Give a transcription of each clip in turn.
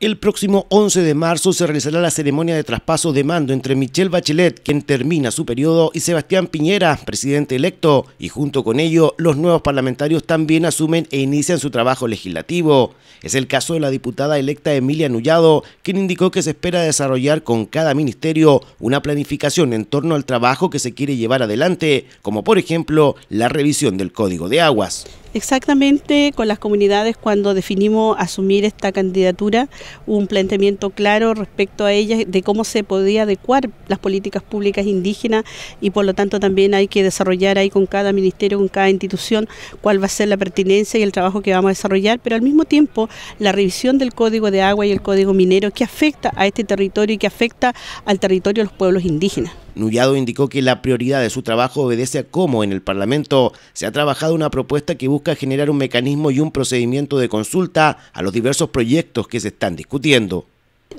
El próximo 11 de marzo se realizará la ceremonia de traspaso de mando entre Michelle Bachelet, quien termina su periodo, y Sebastián Piñera, presidente electo, y junto con ello los nuevos parlamentarios también asumen e inician su trabajo legislativo. Es el caso de la diputada electa Emilia Nullado, quien indicó que se espera desarrollar con cada ministerio una planificación en torno al trabajo que se quiere llevar adelante, como por ejemplo la revisión del Código de Aguas. Exactamente con las comunidades cuando definimos asumir esta candidatura, un planteamiento claro respecto a ellas de cómo se podía adecuar las políticas públicas indígenas y por lo tanto también hay que desarrollar ahí con cada ministerio, con cada institución, cuál va a ser la pertinencia y el trabajo que vamos a desarrollar, pero al mismo tiempo la revisión del Código de Agua y el Código Minero que afecta a este territorio y que afecta al territorio de los pueblos indígenas. Nullado indicó que la prioridad de su trabajo obedece a cómo en el Parlamento se ha trabajado una propuesta que busca generar un mecanismo y un procedimiento de consulta a los diversos proyectos que se están discutiendo.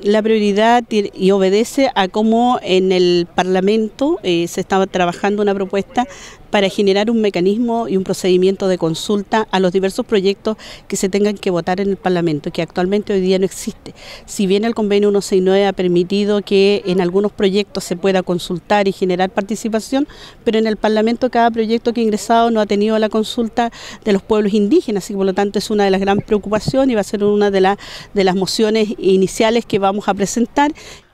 La prioridad y obedece a cómo en el Parlamento eh, se estaba trabajando una propuesta para generar un mecanismo y un procedimiento de consulta a los diversos proyectos que se tengan que votar en el Parlamento, que actualmente hoy día no existe. Si bien el convenio 169 ha permitido que en algunos proyectos se pueda consultar y generar participación, pero en el Parlamento cada proyecto que ha ingresado no ha tenido la consulta de los pueblos indígenas y por lo tanto es una de las grandes preocupaciones y va a ser una de, de las mociones iniciales que vamos a presentar.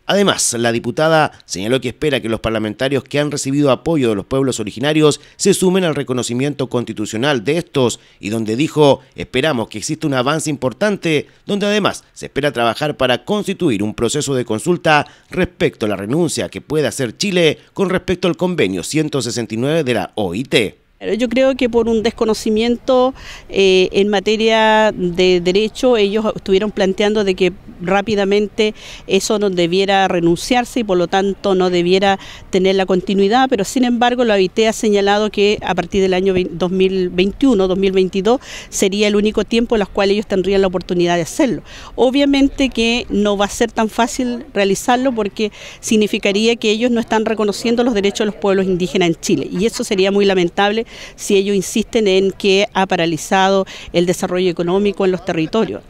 Además, la diputada señaló que espera que los parlamentarios que han recibido apoyo de los pueblos originarios se sumen al reconocimiento constitucional de estos y donde dijo, esperamos que exista un avance importante, donde además se espera trabajar para constituir un proceso de consulta respecto a la renuncia que puede hacer Chile con respecto al convenio 169 de la OIT. Yo creo que por un desconocimiento eh, en materia de derecho, ellos estuvieron planteando de que rápidamente eso no debiera renunciarse y por lo tanto no debiera tener la continuidad, pero sin embargo la OIT ha señalado que a partir del año 2021, 2022 sería el único tiempo en el cual ellos tendrían la oportunidad de hacerlo. Obviamente que no va a ser tan fácil realizarlo porque significaría que ellos no están reconociendo los derechos de los pueblos indígenas en Chile y eso sería muy lamentable si ellos insisten en que ha paralizado el desarrollo económico en los territorios.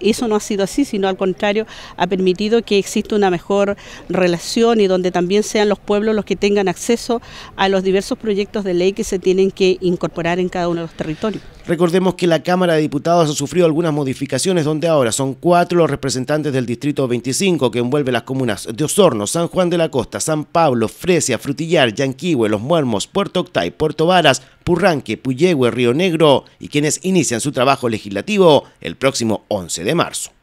Eso no ha sido así, sino al contrario, ha permitido que exista una mejor relación y donde también sean los pueblos los que tengan acceso a los diversos proyectos de ley que se tienen que incorporar en cada uno de los territorios. Recordemos que la Cámara de Diputados ha sufrido algunas modificaciones donde ahora son cuatro los representantes del Distrito 25 que envuelve las comunas de Osorno, San Juan de la Costa, San Pablo, Fresia, Frutillar, Yanquihue, Los Muermos, Puerto Octay, Puerto Varas, Purranque, Puyehue, Río Negro y quienes inician su trabajo legislativo el próximo 11 de marzo.